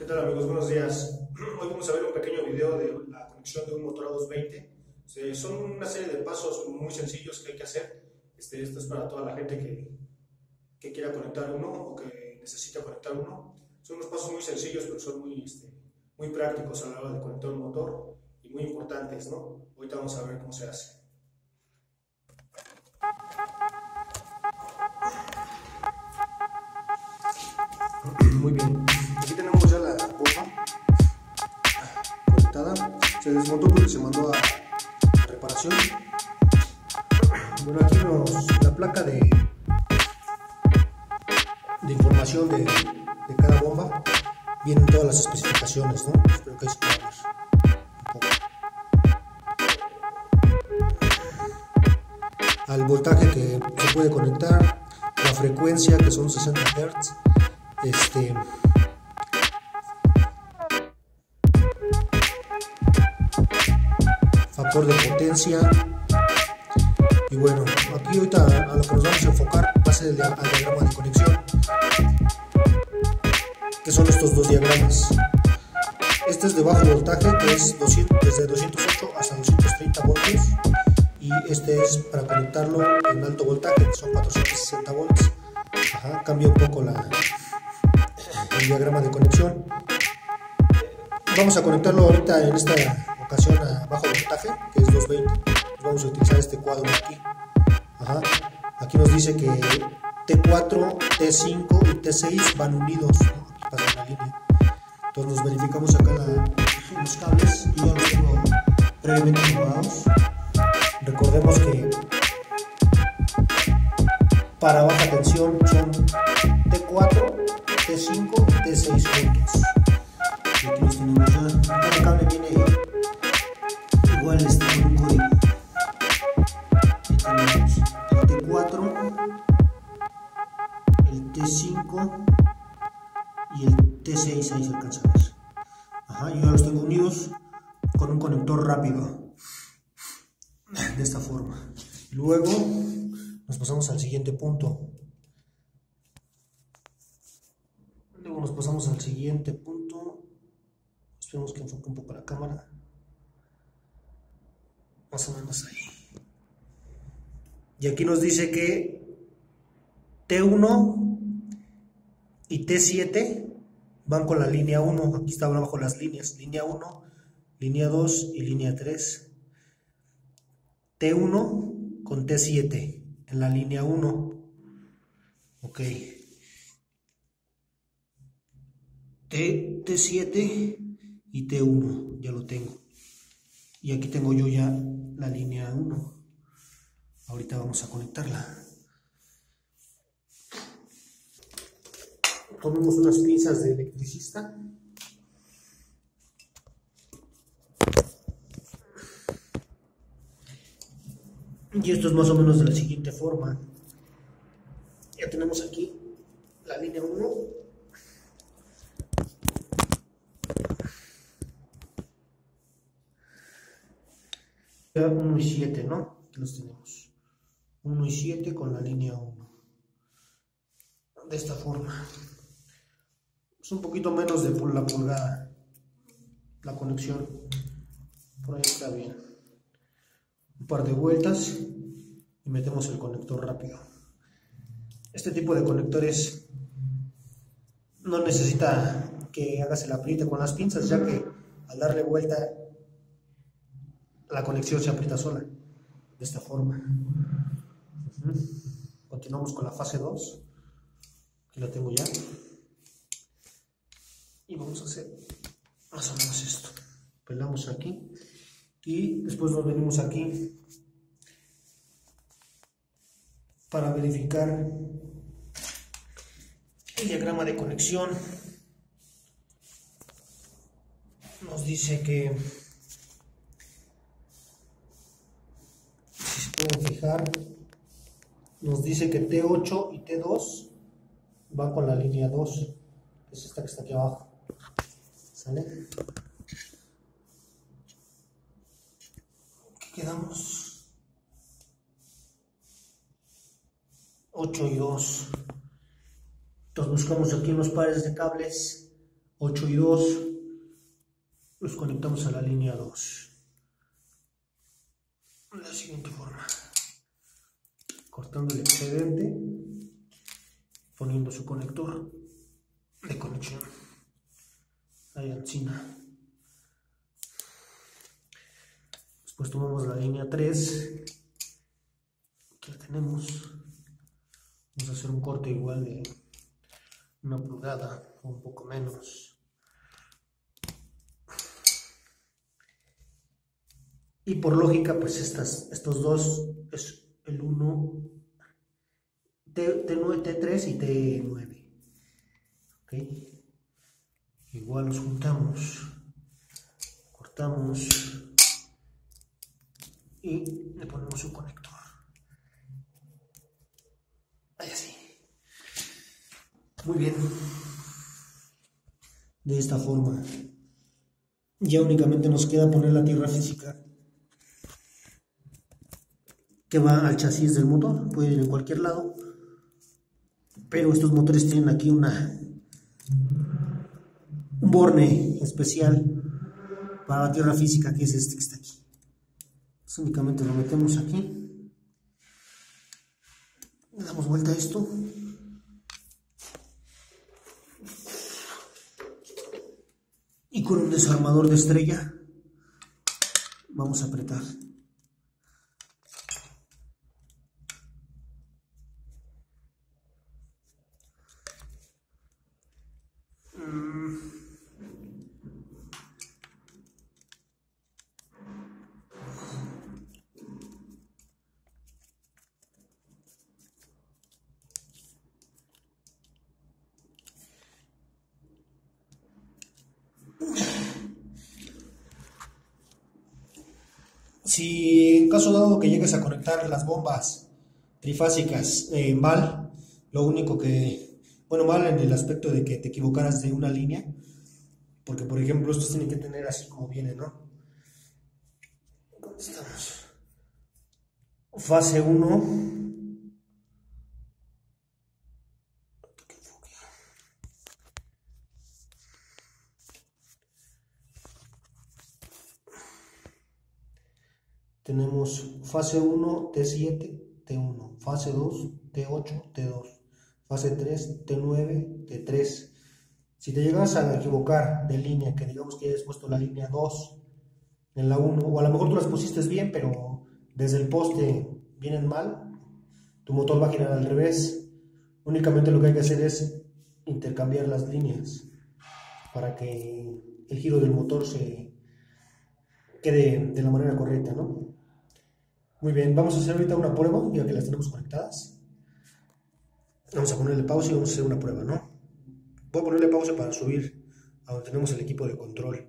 ¿Qué tal amigos? Buenos días. Hoy vamos a ver un pequeño video de la conexión de un motor a 220. Eh, son una serie de pasos muy sencillos que hay que hacer. Este, esto es para toda la gente que, que quiera conectar uno o que necesita conectar uno. Son unos pasos muy sencillos, pero son muy, este, muy prácticos a la hora de conectar un motor y muy importantes, ¿no? Ahorita vamos a ver cómo se hace. Muy bien, Se desmontó porque se mandó a reparación. Bueno, aquí nos, la placa de, de información de, de cada bomba vienen todas las especificaciones, ¿no? Espero que ahí se pueda ver. Al voltaje que se puede conectar, la frecuencia que son 60 Hz, este de potencia. Y bueno aquí ahorita a lo que nos vamos a enfocar va a ser el, al diagrama de conexión que son estos dos diagramas. Este es de bajo voltaje que es 200, desde 208 hasta 230 voltios. Y este es para conectarlo en alto voltaje que son 460 volts. Ajá, cambia un poco la, el diagrama de conexión. Vamos a conectarlo ahorita en esta ocasión a bajo voltaje, que es 220. Vamos a utilizar este cuadro aquí. Aquí nos dice que T4, T5 y T6 van unidos. ¿no? La línea. Entonces nos verificamos acá los cables. Yo ya los tengo previamente. Recordemos que para baja tensión son T4, T5 y T6 juntos. Y el T5 y el T6 ahí se alcanza a ver. Ajá, yo ya los tengo unidos con un conector rápido. De esta forma. Luego nos pasamos al siguiente punto. Luego nos pasamos al siguiente punto. Esperemos que enfoque un poco la cámara. Más o menos ahí. Y aquí nos dice que T1 y T7 van con la línea 1. Aquí están abajo las líneas. Línea 1, línea 2 y línea 3. T1 con T7 en la línea 1. Ok. T, T7 y T1, ya lo tengo. Y aquí tengo yo ya la línea 1. Ahorita vamos a conectarla. Tomemos unas pinzas de electricista. Y esto es más o menos de la siguiente forma. Ya tenemos aquí la línea 1. Ya 1 y 7, ¿no? Aquí los tenemos. 1 y 7 con la línea 1. De esta forma. Un poquito menos de la pulgada. La conexión. Por ahí está bien un par de vueltas y metemos el conector rápido. Este tipo de conectores no necesita que hagas el apriete con las pinzas, ya que al darle vuelta la conexión se aprieta sola, de esta forma. Continuamos con la fase 2, aquí la tengo ya. Y vamos a hacer más o menos esto. Pelamos aquí y después nos venimos aquí para verificar el diagrama de conexión nos dice que si se pueden fijar nos dice que T8 y T2 van con la línea 2 que es esta que está aquí abajo ¿sale? quedamos. 8 y 2 entonces buscamos aquí unos pares de cables. 8 y 2 los conectamos a la línea 2 de la siguiente forma. Cortando el excedente. Poniendo su conector de conexión encima después tomamos la línea 3 aquí la tenemos vamos a hacer un corte igual de una pulgada o un poco menos Y por lógica, pues estas, estos dos es el 1, T, T9, T3 y T9. ¿Ok? Igual los juntamos, cortamos y le ponemos un conector. Ahí así. Muy bien. De esta forma. Ya únicamente nos queda poner la tierra física que va al chasis del motor, puede ir en cualquier lado, pero estos motores tienen aquí una un borne especial para la tierra física que es este que está aquí. Entonces, únicamente lo metemos aquí, le damos vuelta a esto. Y con un desarmador de estrella vamos a apretar. Si en caso dado que llegues a conectar las bombas trifásicas eh, mal, lo único que, bueno, mal en el aspecto de que te equivocaras de una línea, porque por ejemplo estos tienen que tener así como viene, ¿no? Estamos. Fase 1 tenemos fase 1, T7, T1, fase 2, T8, T2, fase 3, T9, T3. Si te llegas a equivocar de línea, que digamos que hayas puesto la línea 2 en la 1, o a lo mejor tú las pusiste bien, pero desde el poste vienen mal, tu motor va a girar al revés. Únicamente lo que hay que hacer es intercambiar las líneas para que el giro del motor se quede de la manera correcta, ¿no? Muy bien, vamos a hacer ahorita una prueba, ya que las tenemos conectadas. Vamos a ponerle pausa y vamos a hacer una prueba, ¿no? Voy a ponerle pausa para subir a donde tenemos el equipo de control.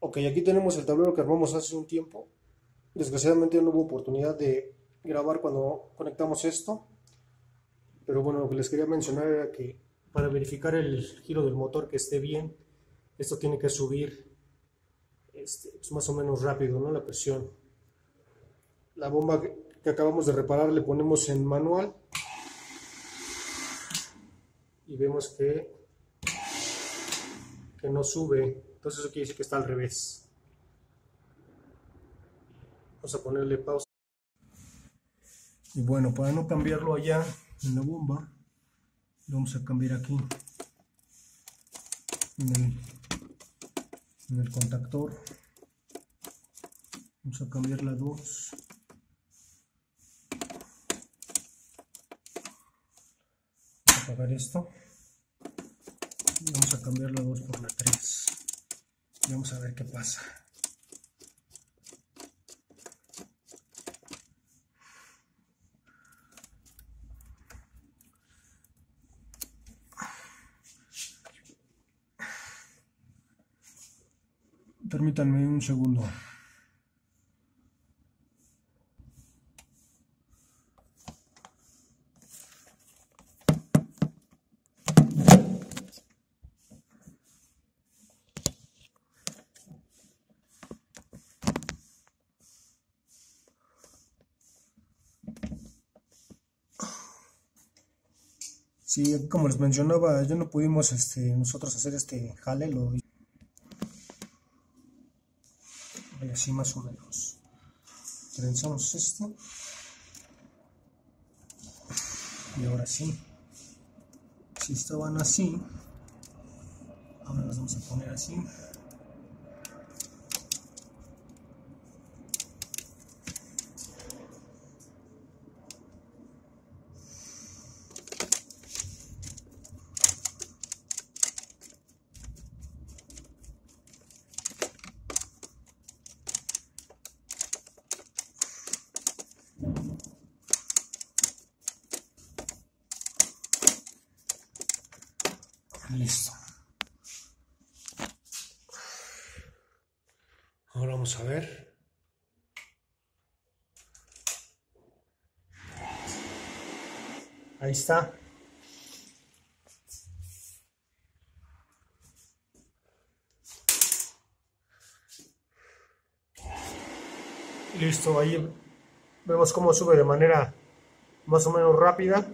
Ok, aquí tenemos el tablero que armamos hace un tiempo. Desgraciadamente no hubo oportunidad de grabar cuando conectamos esto. Pero bueno, lo que les quería mencionar era que para verificar el giro del motor que esté bien, esto tiene que subir este, pues, más o menos rápido, ¿no? La presión. La bomba que, acabamos de reparar le ponemos en manual y vemos que, que no sube. Entonces eso quiere decir que está al revés. Vamos a ponerle pausa. Y bueno, para no cambiarlo allá en la bomba, vamos a cambiar aquí en el contactor. Vamos a cambiar la 2 apagar esto. Vamos a cambiar la 2 por la 3 y vamos a ver qué pasa Permítanme un segundo. Sí, como les mencionaba, ya no pudimos este, nosotros hacer este jale, lo así más o menos. Trenzamos esto. Y ahora sí. Si estaban así, ahora las vamos a poner así. Listo. Ahora vamos a ver. Ahí está. Listo, ahí vemos cómo sube de manera más o menos rápida.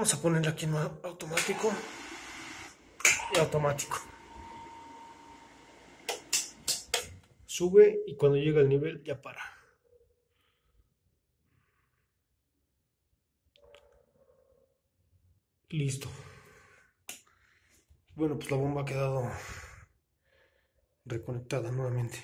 Vamos a ponerle aquí en automático y automático. Sube y cuando llega al nivel ya para. Listo. Bueno, pues la bomba ha quedado reconectada nuevamente.